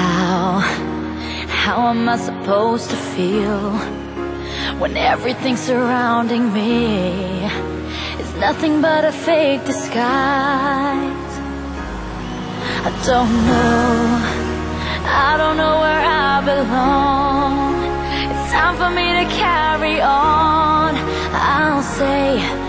How, how am I supposed to feel when everything surrounding me is nothing but a fake disguise? I don't know, I don't know where I belong. It's time for me to carry on. I'll say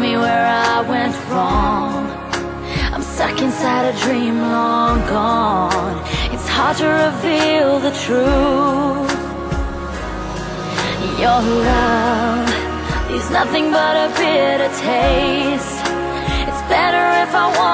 me where I went wrong. I'm stuck inside a dream long gone. It's hard to reveal the truth. Your love is nothing but a bitter taste. It's better if I walk